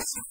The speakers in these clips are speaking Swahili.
Yes.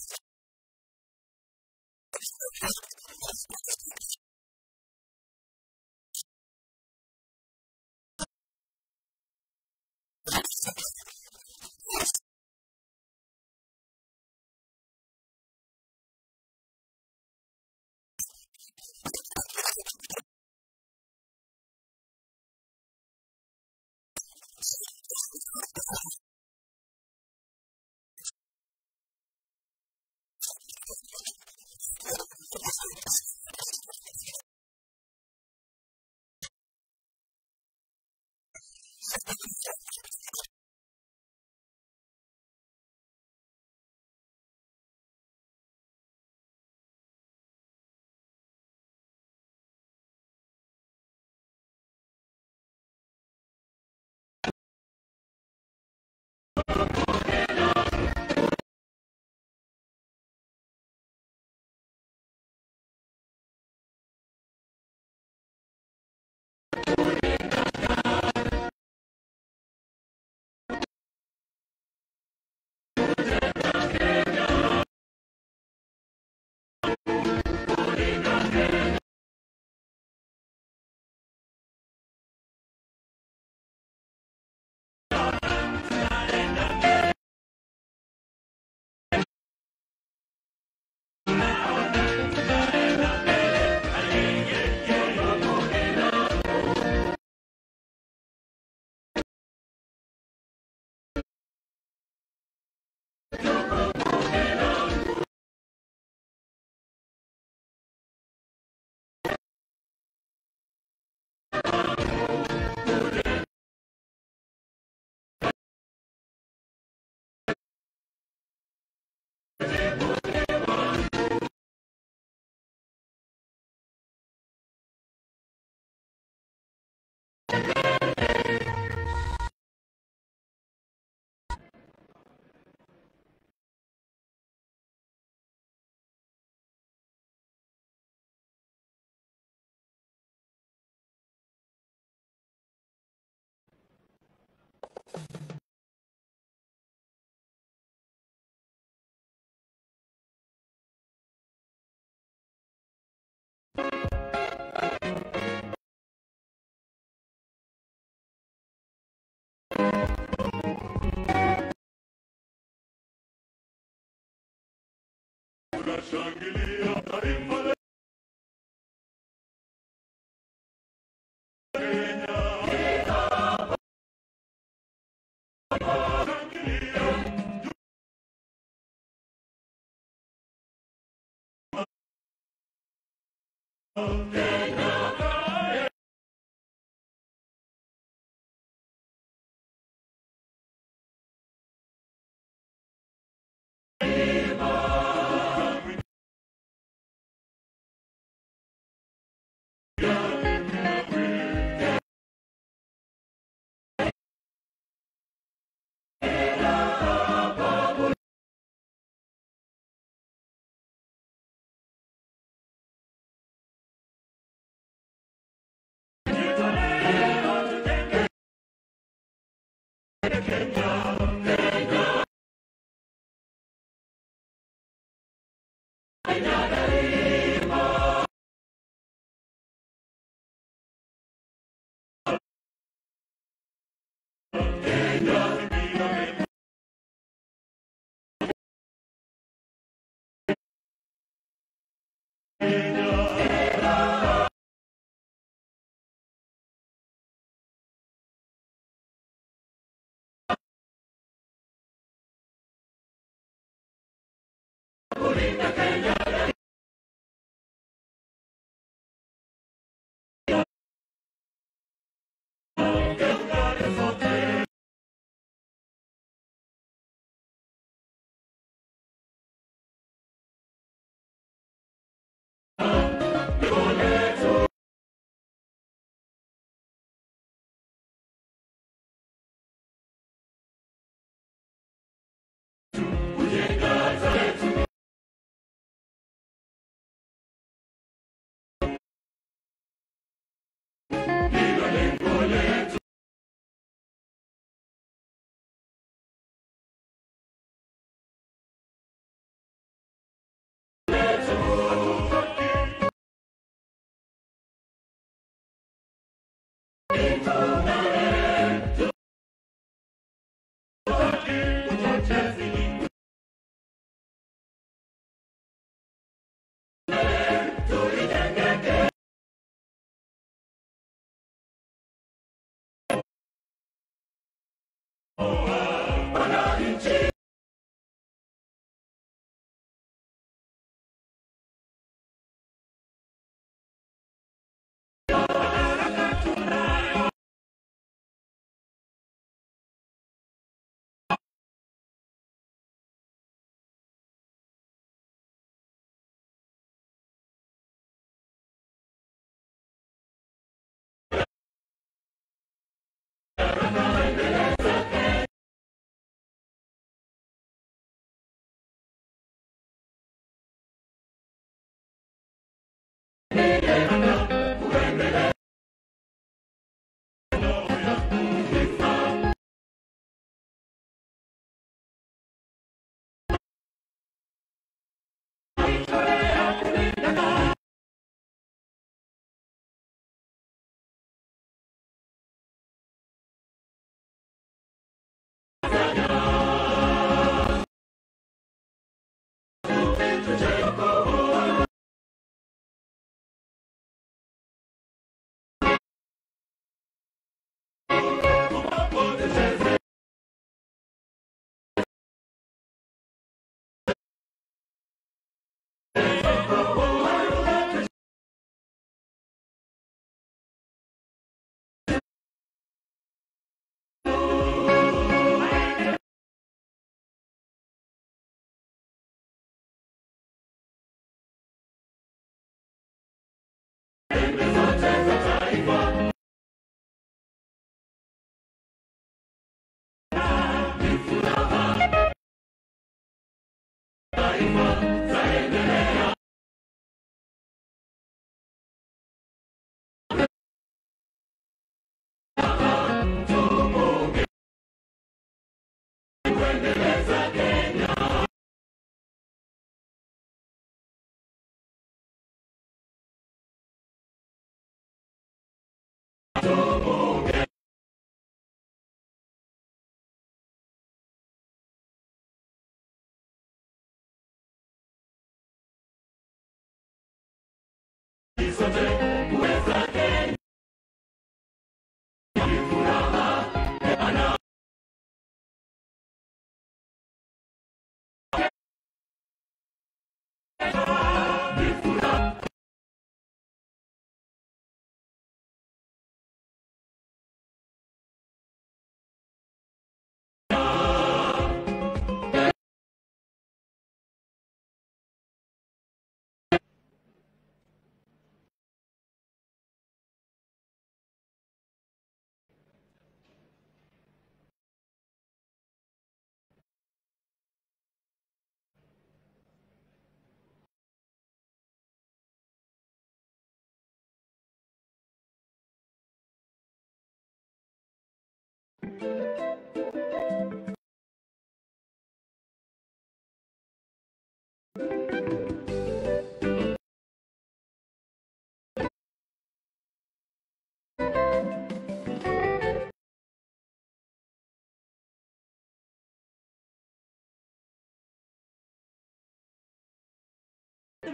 Okay.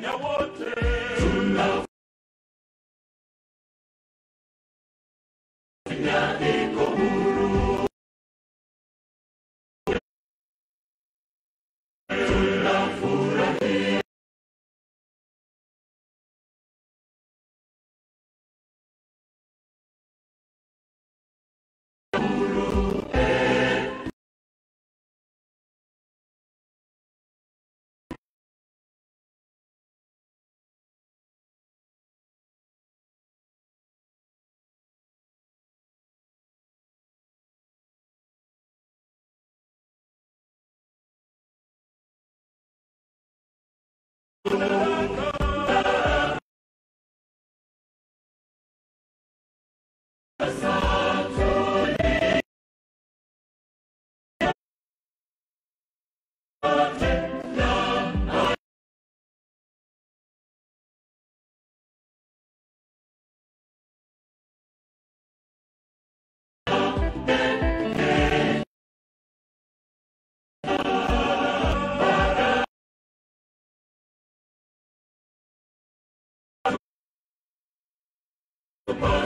Ya wote The Oh!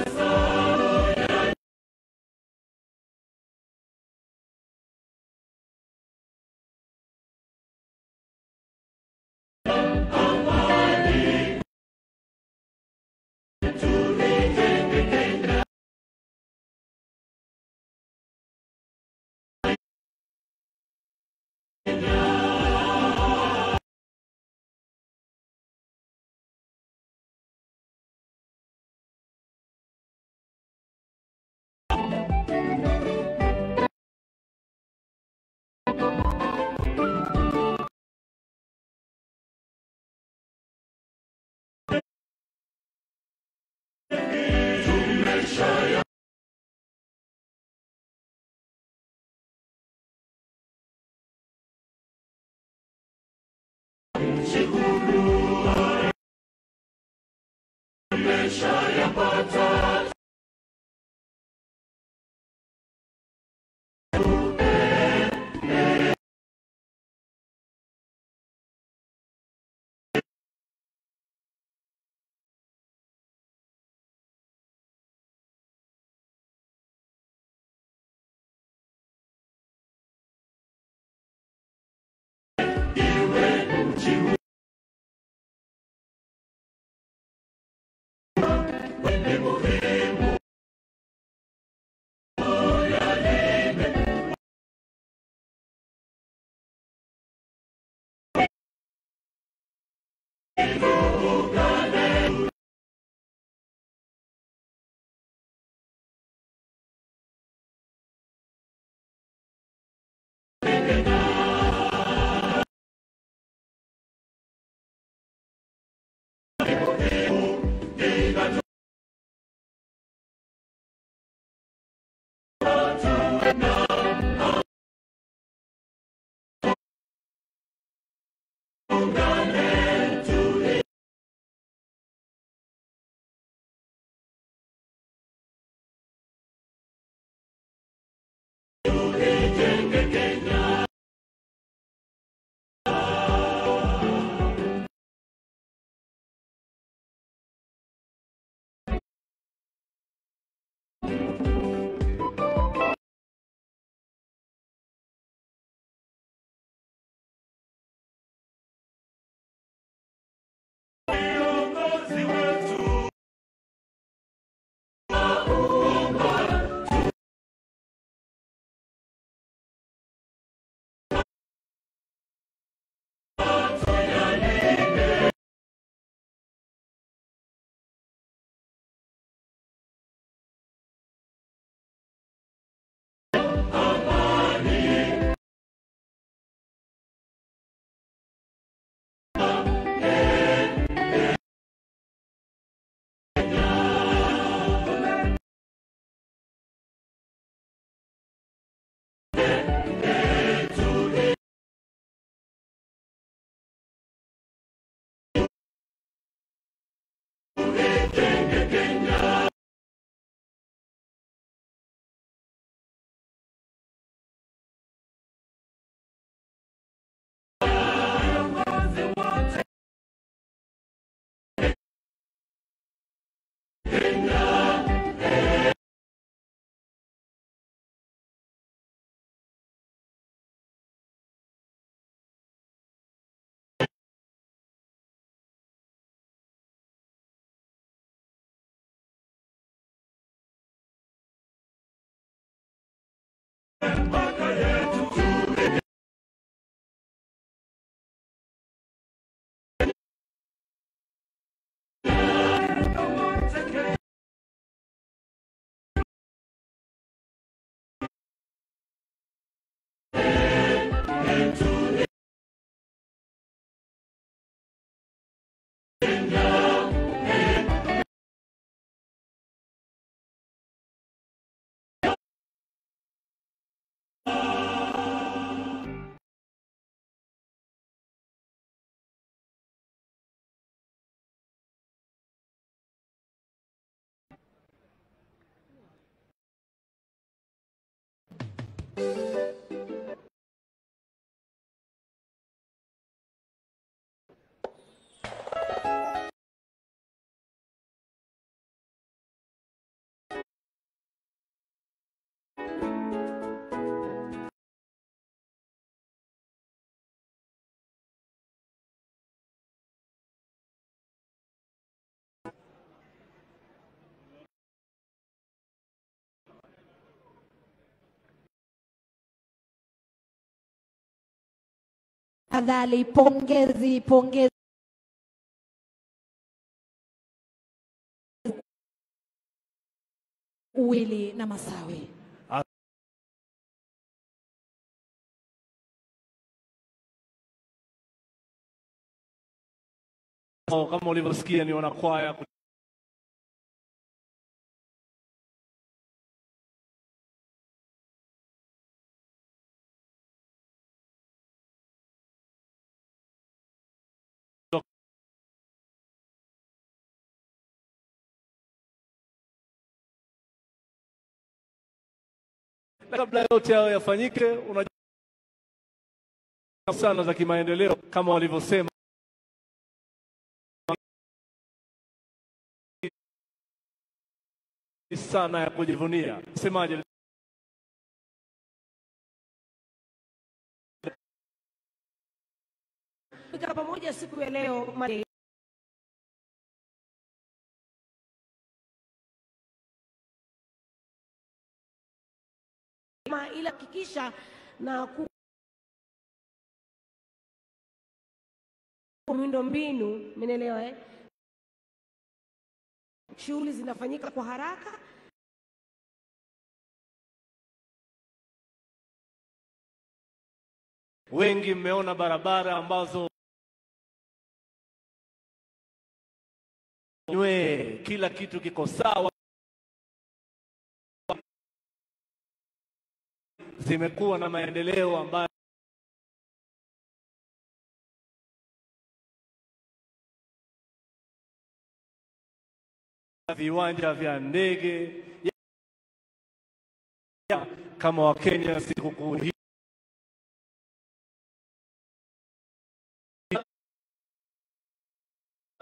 Amen. Tafadhali pongezi, pongezi. Uwili na Masawi. kama ulivyosikia ni wanakwaya kabla yote hayo yafanyike, unajua sana za kimaendeleo kama walivyosema sana ya kujivunia. Semaje? Pamoja siku ya leo ila hakikisha na miundo mbinu, umeelewa eh? Shughuli zinafanyika kwa haraka Wengi mmeona barabara ambazo nywe, kila kitu kiko sawa, zimekuwa na maendeleo ambayo viwanja vya ndege kama Wakenya sikukuu hii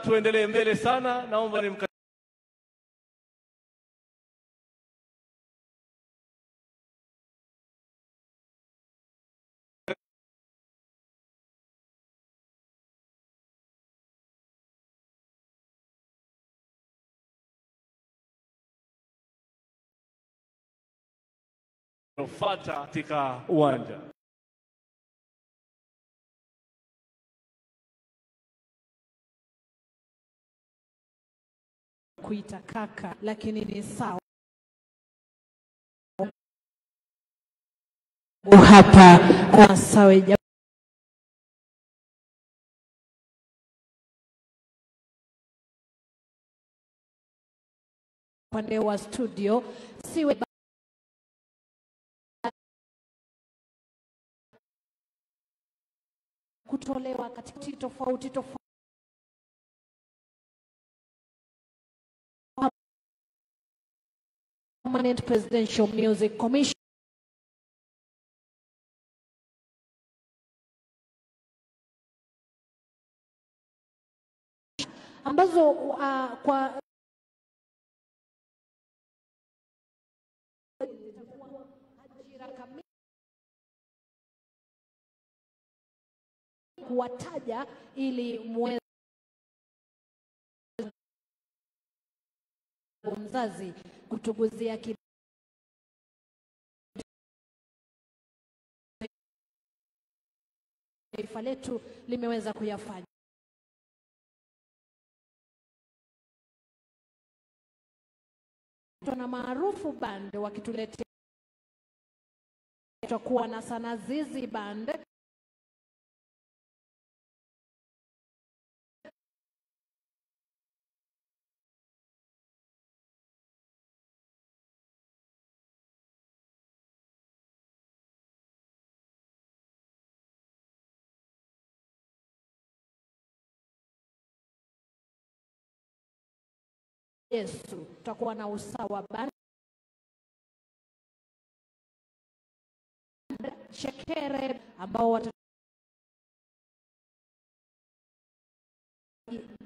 tuendelee mbele sana. Naomba nimka fuata katika uwanja. kuita kaka, lakini ni sawa hapa sawa ja- upande wa studio siwe kutolewa katika tofauti tofauti. Permanent Presidential Music Commission. Ambazo uh, kwa kuwataja ili muweze mzazi kutuguzia ki taifa letu limeweza kuyafanya. Tuna maarufu bande wakituletea, kuwa na sana zizi band Yesu, tutakuwa na usawa bana Shekere ambao wata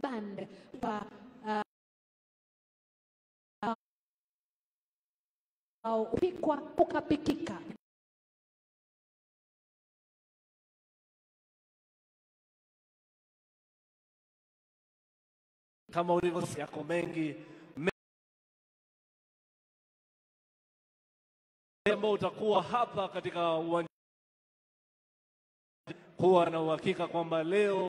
band pa uh, au pikwa ukapikika kama ulivyo yako mengi me- ambao utakuwa hapa katika uwanja kuwa na uhakika kwamba leo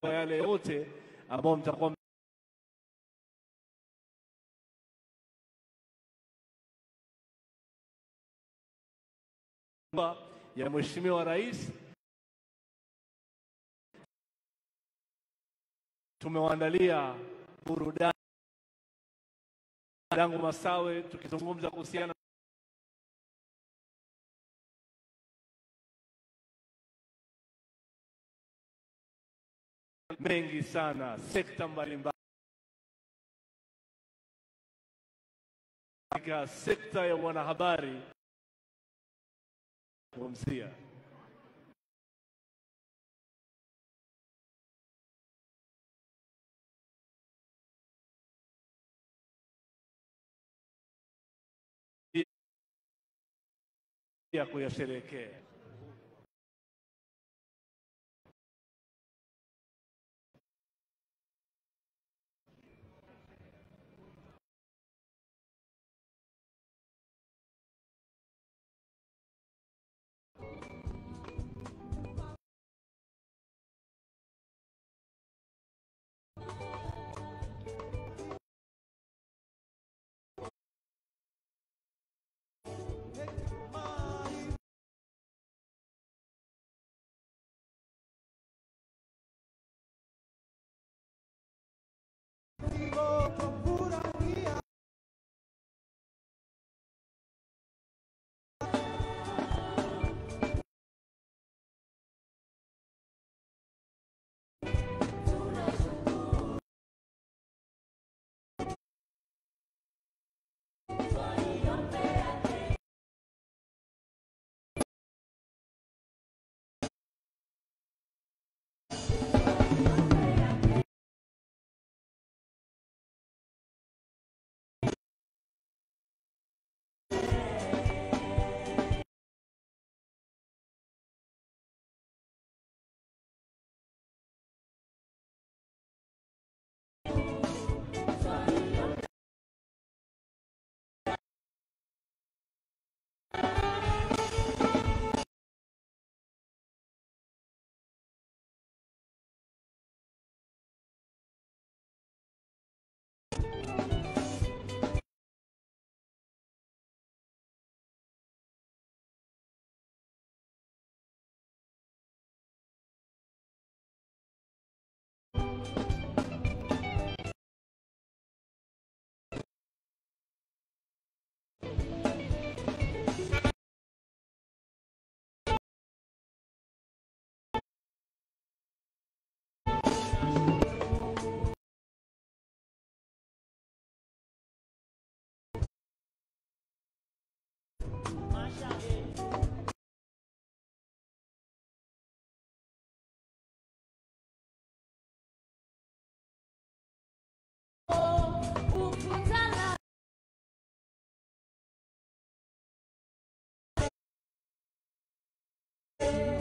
kwa yale yote ambao mtakuwa ya Mheshimiwa Rais. Tumewaandalia burudani. Dangu Masawe, tukizungumza kuhusiana mengi sana sekta mbalimbali. Katika sekta ya wanahabari kumzia ya kuyasherehekea. you.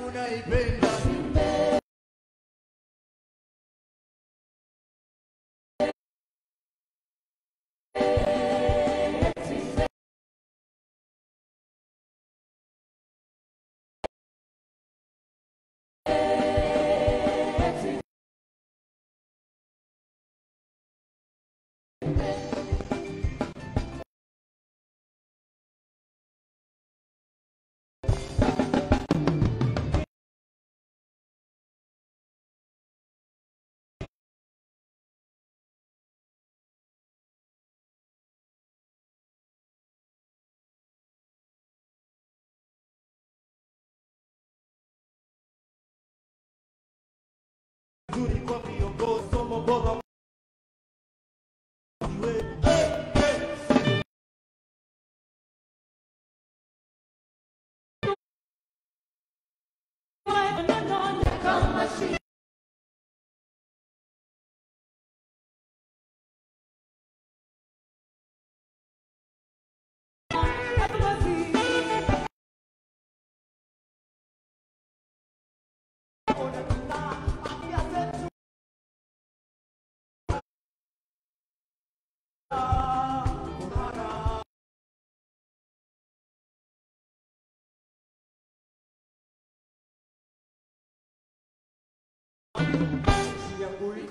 luna y venga. Siang bulik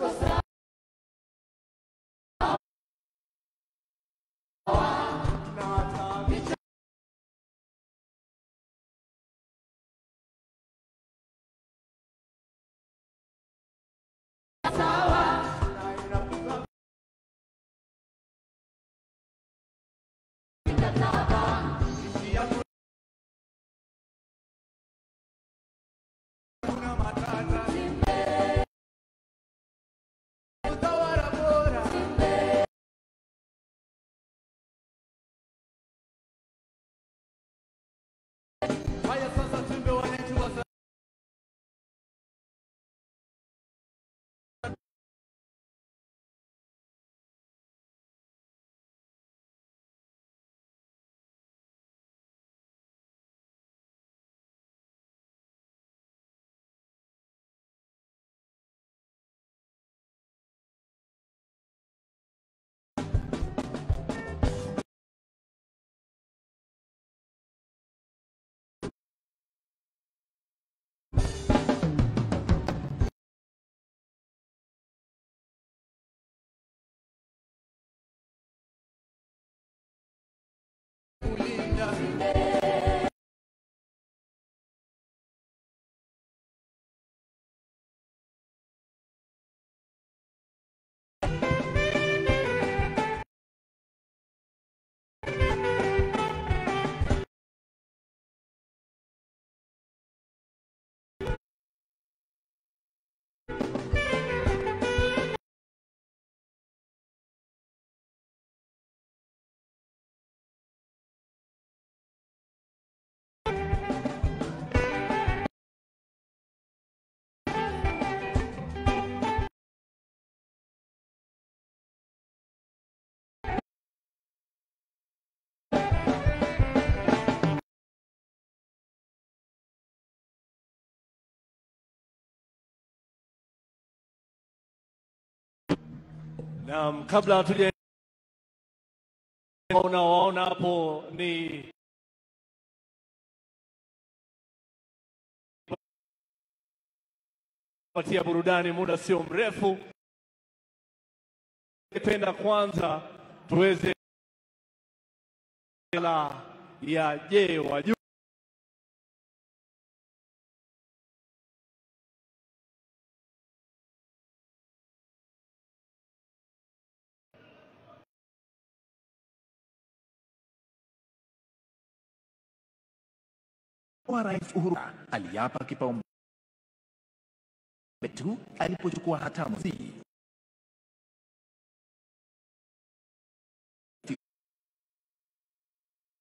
Naam, kabla hatuja unawaona hapo ni patia burudani muda sio mrefu. Ningependa kwanza tuweze la ya je wajua wa Rais Uhuru aliapa kipaumbele tu alipochukua hatamu zi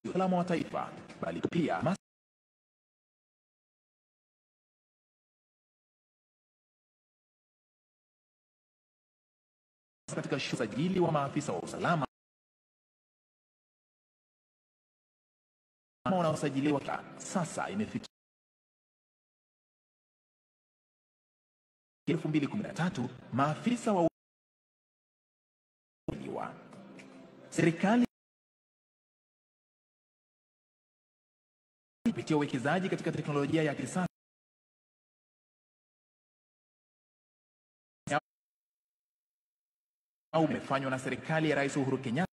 usalama wa taifa bali pia katika sajili wa maafisa wa usalama wanaosajiliwa sasa imefikia 2013 maafisa wa wa serikali kupitia uwekezaji katika teknolojia ya kisasa. Au umefanywa na serikali ya Rais Uhuru Kenyatta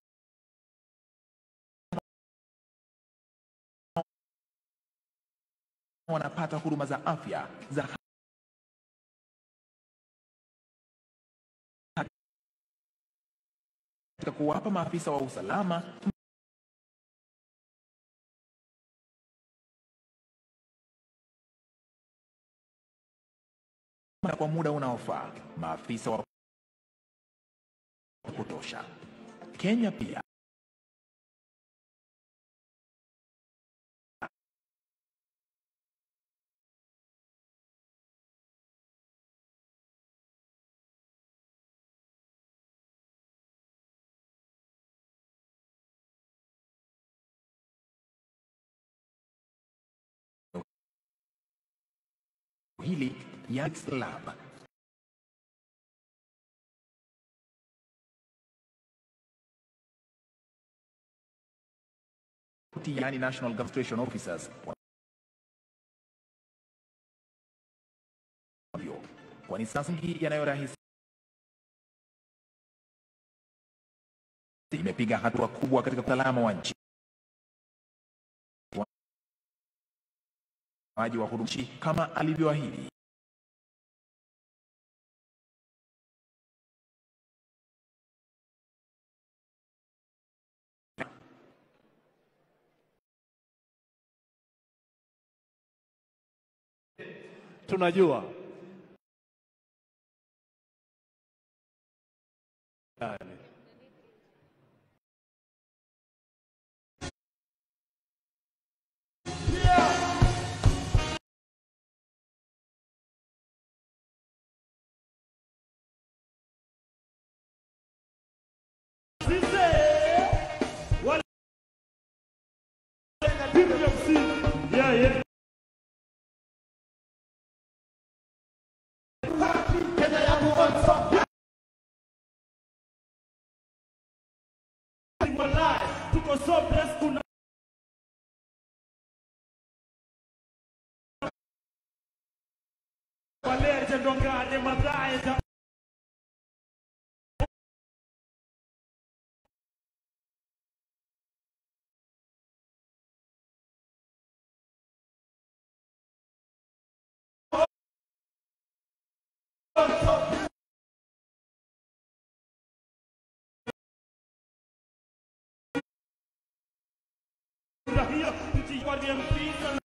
wanapata huduma za afya za katika kuwapa maafisa wa usalama kwa muda unaofaa maafisa wa kutosha. Kenya pia hili ya Lab yani National Demonstration Officers kwani sasa yanayorahisi imepiga hatua kubwa katika usalama wa nchi. Waji wa kudumishi kama alivyoahidi. tunajua Yeah. Wallahi, tuko so blessed kuna Please, you got to be a.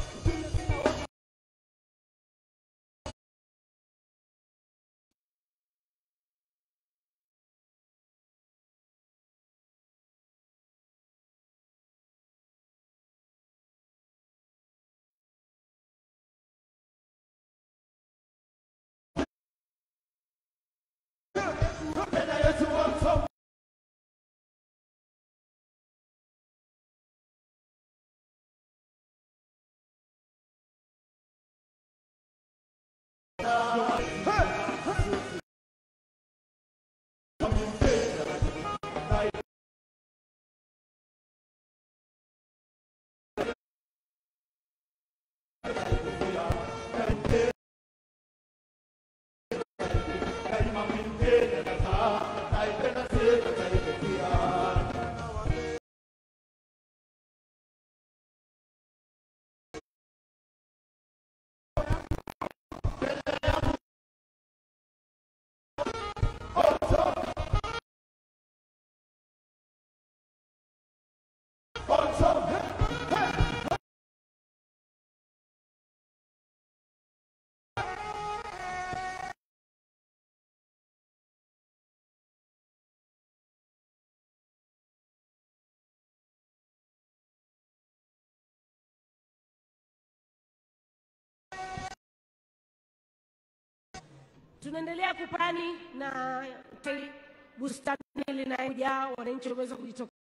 Come on, let's go. Tunaendelea kupani na bustani linayoja, wananchi wameweza kujitokeza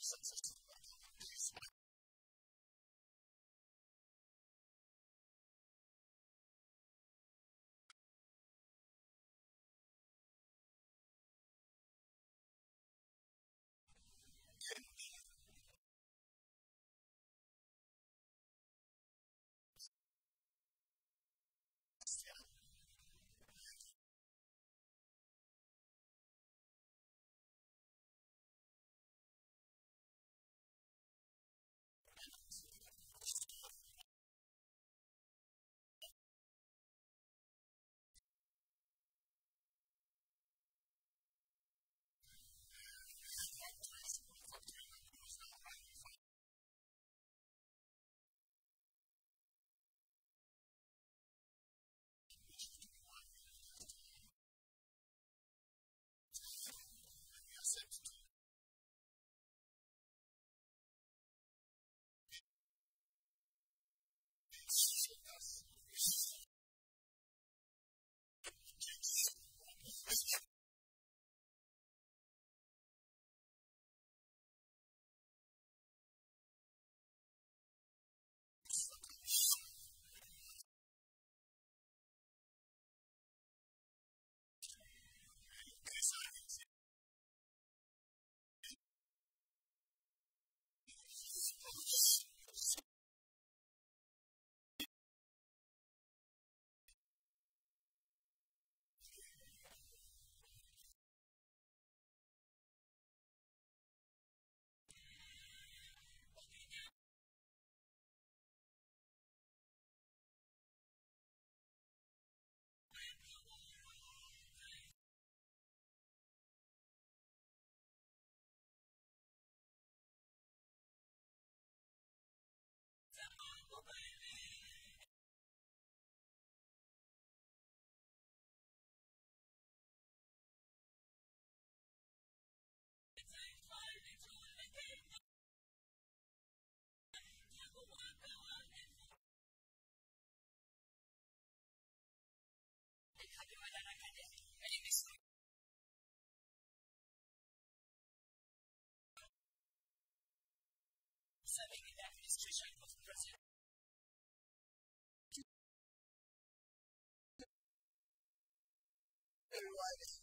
senses serving in the administration of the President Everyone is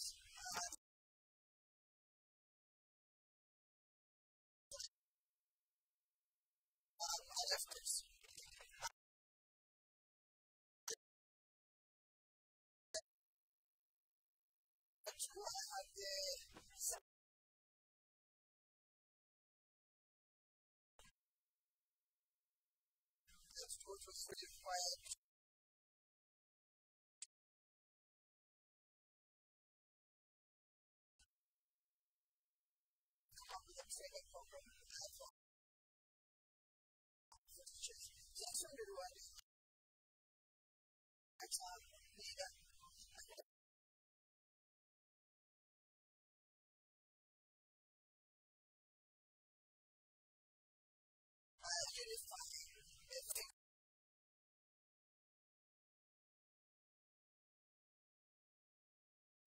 That's what I did. That's what was written by Come up with a.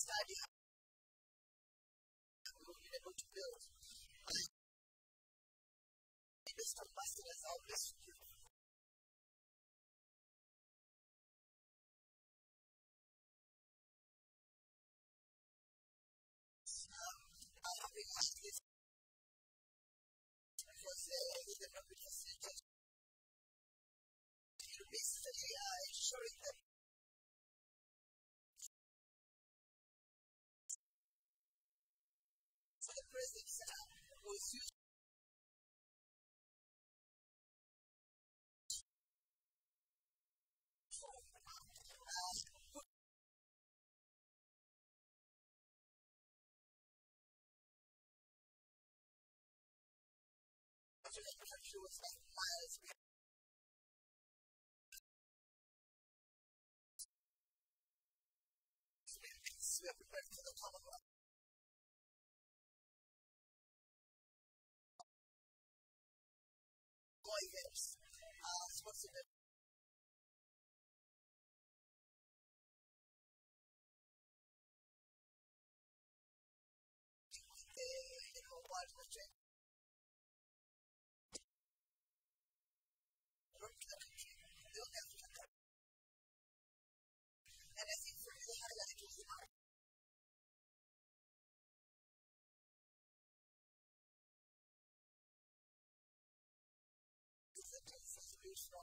study we were able to build. Based on busting us out this year. I have been asked this because uh, the number of alternate protection uh, was that miles behind. We have prepared for the Commonwealth. Going there, uh, what's in it?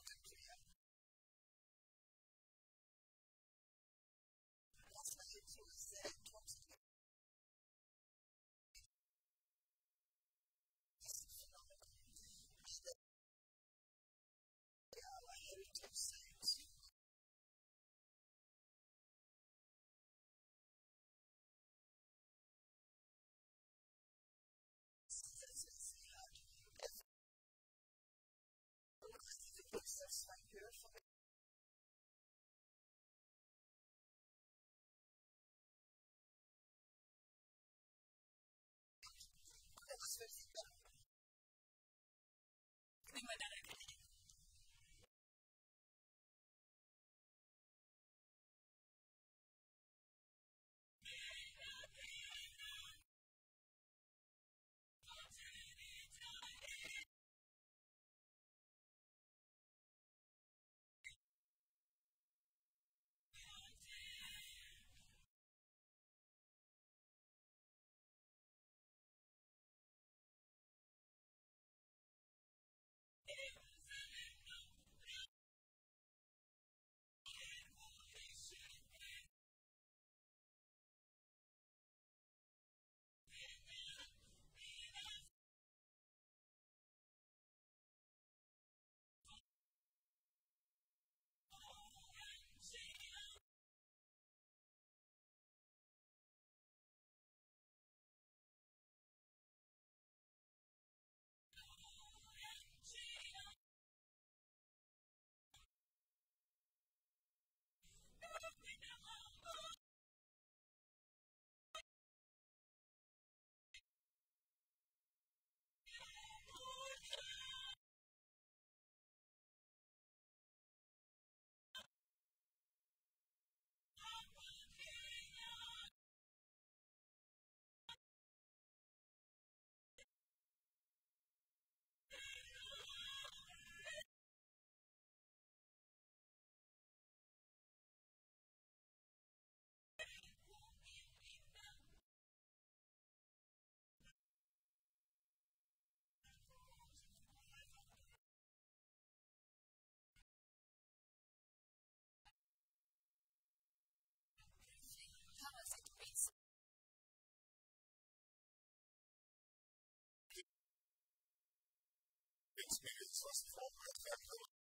Thank you. experience was the former effect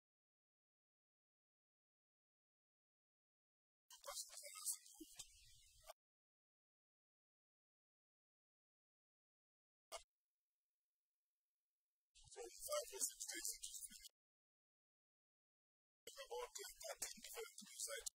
five years it takes to finish. About 13 different websites.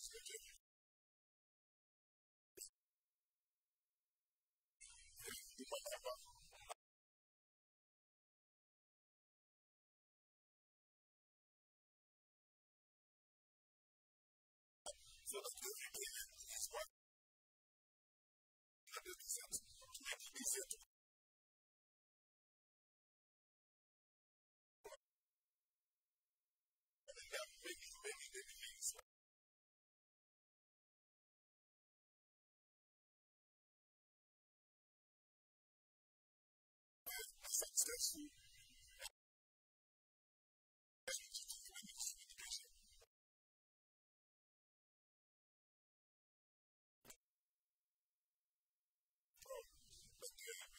successful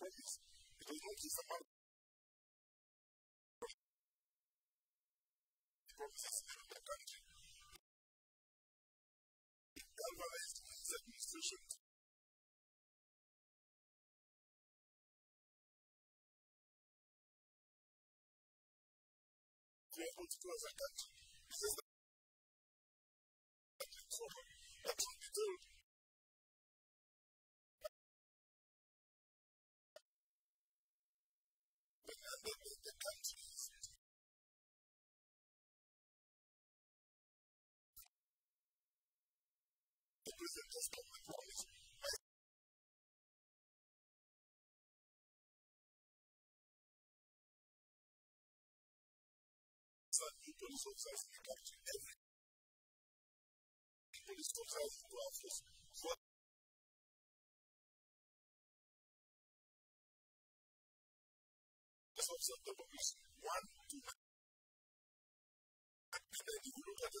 police. Because you don't see someone from the police in the country. constituents like that. This is the core that should be done. The, the. that di is also speak to every people is also to us what That's what the problem is. One, two, and then if you look at the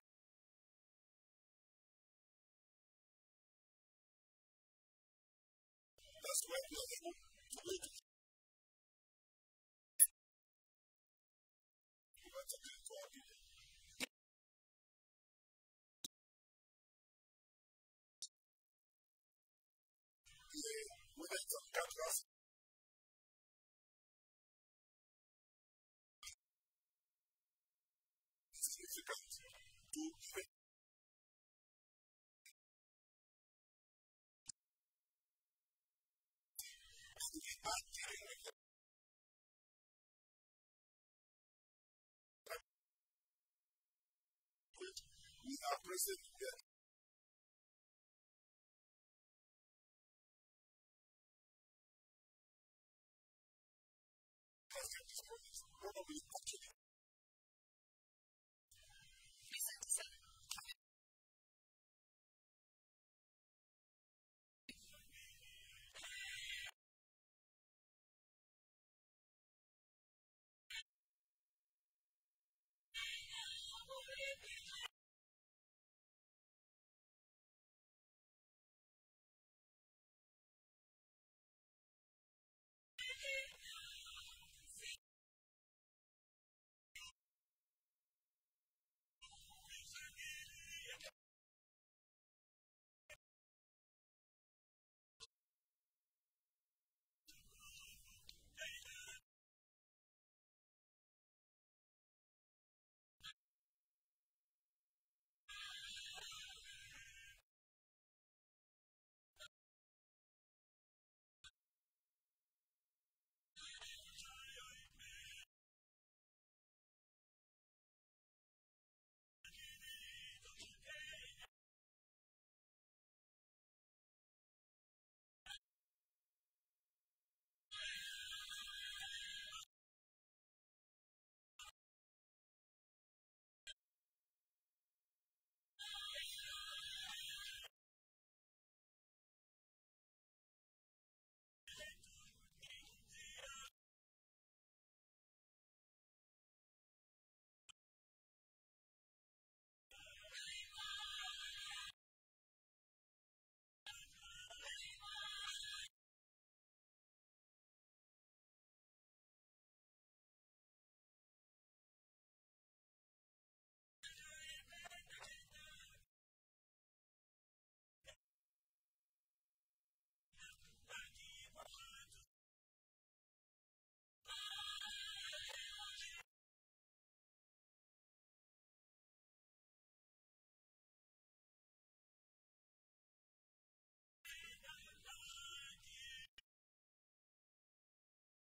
regularly to religion. That's a good argument. We're going to talk about We are present here. Probably actually